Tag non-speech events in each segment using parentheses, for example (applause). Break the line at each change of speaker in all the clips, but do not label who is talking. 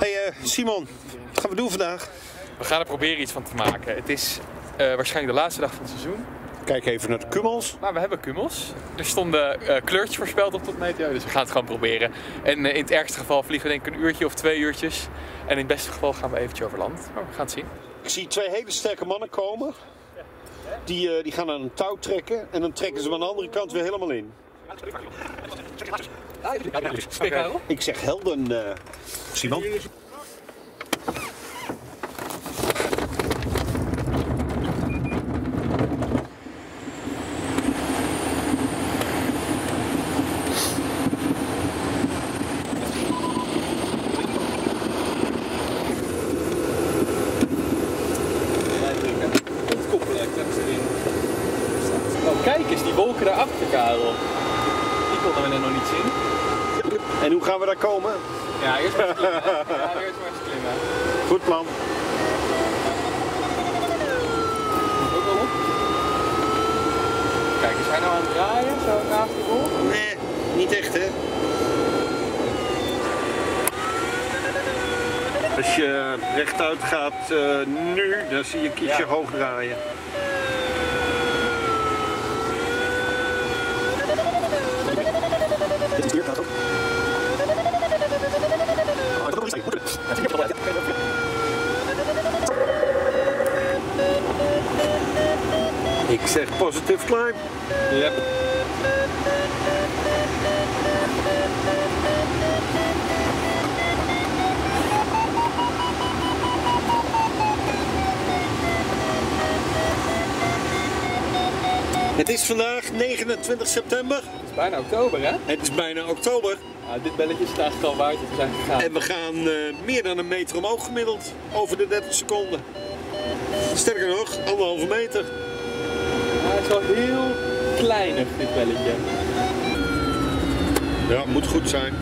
Hey eh, Simon, wat gaan we doen vandaag?
We gaan er proberen iets van te maken. Het is eh, waarschijnlijk de laatste dag van het seizoen.
Kijk even naar de kummels.
Maar we hebben kummels. Er stonden eh, kleurtjes voorspeld op tot meteo, dus we gaan het gewoon proberen. En in het ergste geval vliegen we denk ik een uurtje of twee uurtjes. En in het beste geval gaan we eventjes over land. Maar we gaan het zien.
Ik zie twee hele sterke mannen komen. Die, die gaan aan een touw trekken en dan trekken ze hem aan de andere kant weer helemaal in. Ik zeg helden, eh, Simon.
Oh, kijk eens, die wolken daarachter, Karel. Konden we net nog niet zien.
En hoe gaan we daar komen?
Ja, eerst maar eens klimmen. (laughs) Ja, eerst maar eens klimmen.
Goed plan.
Ook wel op. Kijk, is hij nou aan het draaien, zo naast?
Nee, niet echt hè. Als je rechtuit gaat eh, nu, dan zie je kiesje
Ja.
hoog draaien. Ik zeg positive climb.
Yep.
Het is vandaag 29 september.
Het is bijna oktober, hè?
Het is bijna oktober.
Ja, dit belletje is eigenlijk al waard dat we zijn gegaan.
En we gaan eh, meer dan een meter omhoog gemiddeld. Over de 30 seconden. Sterker nog, anderhalve meter.
Wel heel kleinig, dit belletje.
Ja, moet goed zijn.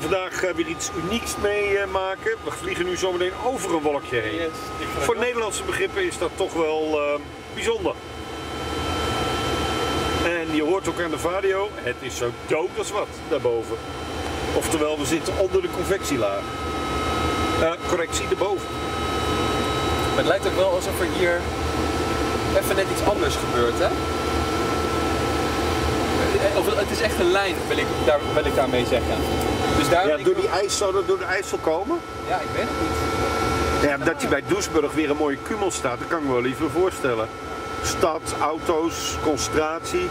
Gaan vandaag eh, weer iets unieks meemaken. we vliegen nu zometeen over een wolkje heen.
Yes,
Voor
er-
Nederlandse begrippen is dat toch wel eh, bijzonder. En je hoort ook aan de vario, het is zo dood als wat daarboven. Oftewel, we zitten onder de convectielaag. Eh, correctie, erboven.
Maar het lijkt ook wel alsof er hier even net iets anders gebeurt, hè? Eh, Of het is echt een lijn, wil ik, daar, wil ik daarmee zeggen. Dus daar
Ja, door die ijs, zou dat door de IJssel komen?
Ja, ik weet het niet.
Ja, dat hij bij Doesburg weer een mooie kummel staat, dat kan ik me wel liever voorstellen. Stad, auto's, concentratie.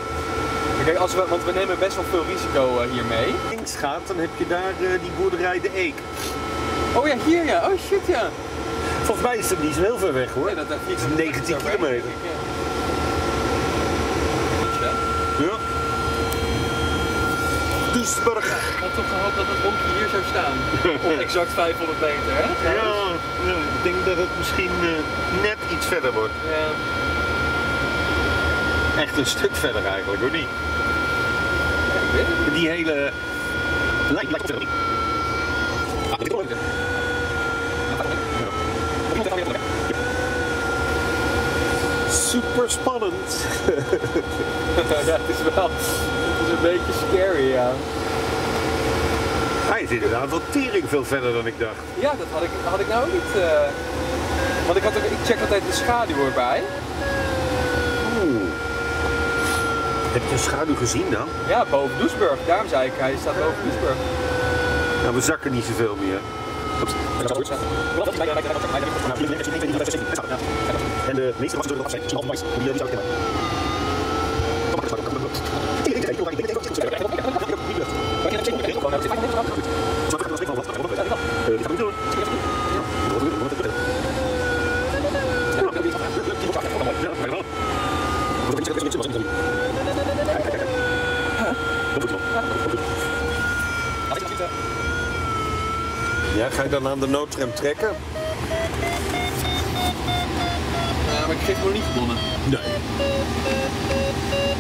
Kijk, als we, want we nemen best wel veel risico eh, hiermee.
Links gaat, dan heb je daar eh, die boerderij De Eek.
Oh ja, hier ja. Oh shit ja.
Volgens mij is het niet zo heel ver weg hoor.
Nee, dat, dat vliegt
19
overheen,
kilometer.
ja.
Ja. Doesburg.
Ik had toch gehoopt dat het honkje hier zou staan. (laughs) Op exact 500 meter, hè?
Ja, ja, ik denk dat het misschien eh, net iets verder wordt.
Ja.
Echt een stuk verder eigenlijk, hoor niet?
Ik weet het.
Die hele... Lijkt lijkt op Super spannend. (laughs)
ja, het is wel is een beetje scary, ja.
Hij is inderdaad wel tering veel verder dan ik dacht.
Ja, dat had ik, had ik nou ook niet. eh, Want ik, had ook, ik check altijd de schaduw erbij.
Oeh. Heb je een schaduw gezien dan?
Ja, boven Doesburg. Daarom zei ik, hij staat boven Doesburg.
Nou, we zakken niet zoveel meer. En de meeste wassen zullen erop zijn. Mais. Die zou ik kennen. Eh, die gaan we doen. Ja, ga je dan aan de noodrem trekken?
Ja, maar ik geef me niet gewonnen.
Nee.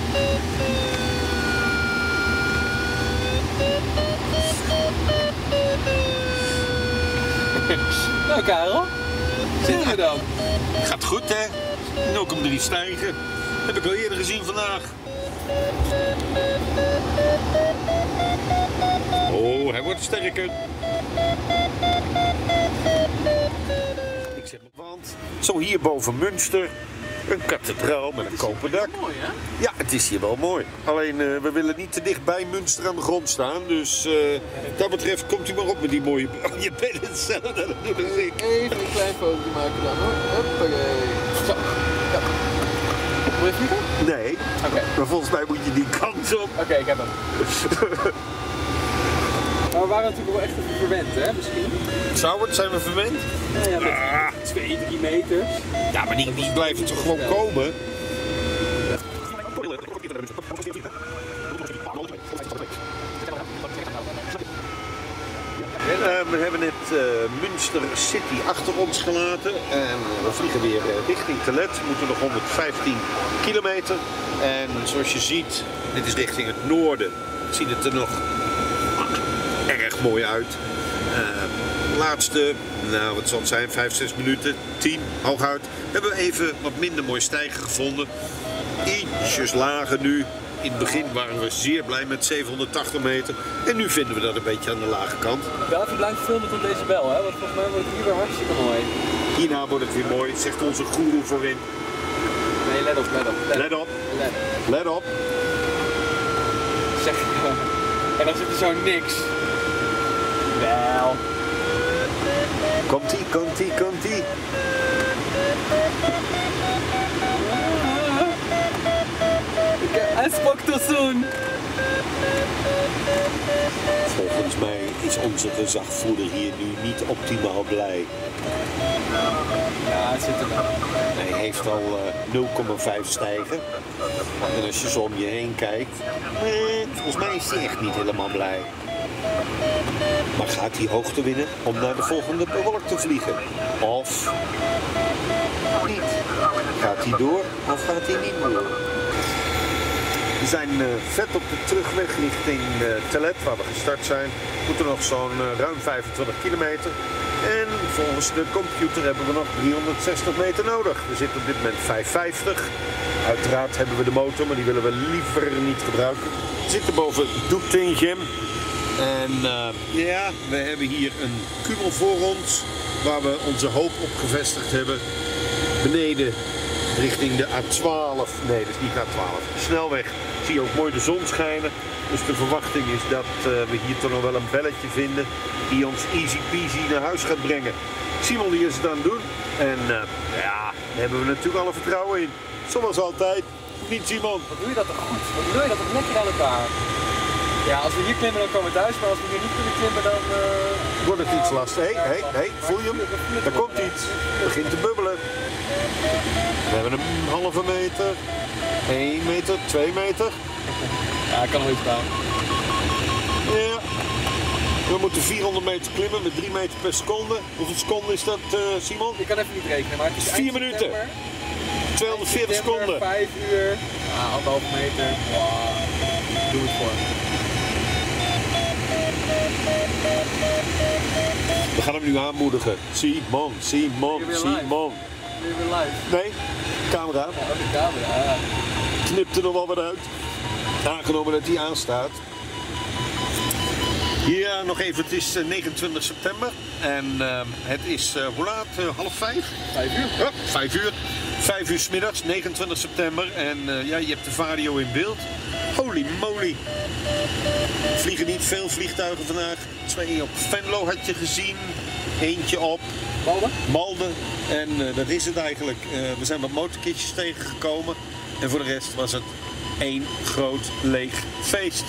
(laughs)
Nou Karel, zitten we dan?
Gaat goed hè? 0,3 stijgen. Heb ik al eerder gezien vandaag. Oh, hij wordt sterker. Ik zeg maar, want zo hier boven Münster, een kathedraal met een koper dak.
Mooi hè?
Ja, het is hier wel mooi. Alleen, eh, we willen niet te dicht bij Münster aan de grond staan. Dus wat dat betreft komt u maar op met die mooie... (laughs) Oh, je bent aan het doen als ik.
Even een klein foto maken dan hoor. Hoppakee. Zo. Ja. Wil je vliegen?
Nee,
Oké.
maar volgens mij moet je die kant op.
Oké, ik heb hem. (laughs) Waren natuurlijk wel echt even verwend, hè, misschien?
Zou het? Zijn we verwend?
Ja, ja met
Ah,
2, 3 meter.
ja, maar die, die blijven toch gewoon komen? Eh, we hebben net eh, Münster City achter ons gelaten en we vliegen weer eh, richting Telet. We moeten nog 115 kilometer. En zoals je ziet, dit is richting het noorden, ziet het er nog mooi uit. Eh, laatste, nou wat zal het zijn, 5, 6 minuten, 10 hooguit, hebben we even wat minder mooi stijgen gevonden. Ietsjes lager nu. In het begin waren we zeer blij met 780 meter. En nu vinden we dat een beetje aan de lage kant.
Wel even blijven filmen tot deze bel, hè? Want volgens mij wordt het hier weer hartstikke mooi.
Hierna wordt het weer mooi, zegt onze goeroe voorin.
Nee, let op, let op.
Let op,
Let.
let op.
Zeg. (laughs) En dan zit er zo niks. Wel.
Komt-ie, komt-ie, komt-ie.
Hij sprak te soon.
Volgens mij is onze gezagvoerder hier nu niet optimaal blij.
Ja, het zit er wel.
Hij heeft al eh, 0,5 stijgen. En als je zo om je heen kijkt, eh, volgens mij is hij echt niet helemaal blij. Maar gaat hij hoogte winnen om naar de volgende wolk te vliegen? Of niet? Gaat hij door of gaat hij niet door? We zijn eh, vet op de terugweg richting uh, Telet, waar we gestart zijn. Moeten nog zo'n eh, ruim 25 kilometer. En volgens de computer hebben we nog 360 meter nodig. We zitten op dit moment 550. Uiteraard hebben we de motor, maar die willen we liever niet gebruiken. We zitten boven Doetinchem. En eh, ja, we hebben hier een kummel voor ons waar we onze hoop op gevestigd hebben. Beneden richting de A12. Nee, dat is niet A12. Snelweg zie je ook mooi de zon schijnen. Dus de verwachting is dat eh, we hier toch nog wel een belletje vinden die ons easy peasy naar huis gaat brengen. Simon die is het aan het doen. En eh, ja, daar hebben we natuurlijk alle vertrouwen in. Zoals altijd. Niet Simon.
Wat doe je dat toch goed? Wat doe je dat toch lekker aan elkaar? Ja, als we hier klimmen dan komen we thuis, maar als we hier niet kunnen klimmen dan... eh,
Wordt het iets lastig? Hé, hé, hé, voel je hem? Er komt iets. Het begint te bubbelen. We hebben een halve meter, 1 meter, 2 meter.
Ja, ik kan nog iets bouwen.
Ja. We moeten 400 meter klimmen met 3 meter per seconde. Hoeveel seconden is dat, eh, Simon?
Ik kan even niet rekenen, maar het is
Vier
eind
minuten.
september.
240
September,
seconden.
5 uur, ja, anderhalve meter. Wow. Doe het voor.
We gaan hem nu aanmoedigen. Simon, Simon. Simon.
Nu weer live.
Nee, camera.
Ja, ook de camera. Ja.
Knipt er nog wel wat uit. Aangenomen dat hij aanstaat. Ja, nog even. Het is eh, 29 september. En eh, het is, eh, hoe laat? Eh, half vijf?
Vijf uur.
Vijf uur. Vijf uur 's middags, 29 september. En eh, ja, je hebt de vario in beeld. Holy moly. Vliegen niet veel vliegtuigen vandaag. Twee op Venlo had je gezien. Eentje op? Malden. En eh, dat is het eigenlijk. Eh, we zijn wat motorkitjes tegengekomen. En voor de rest was het één groot leeg feest.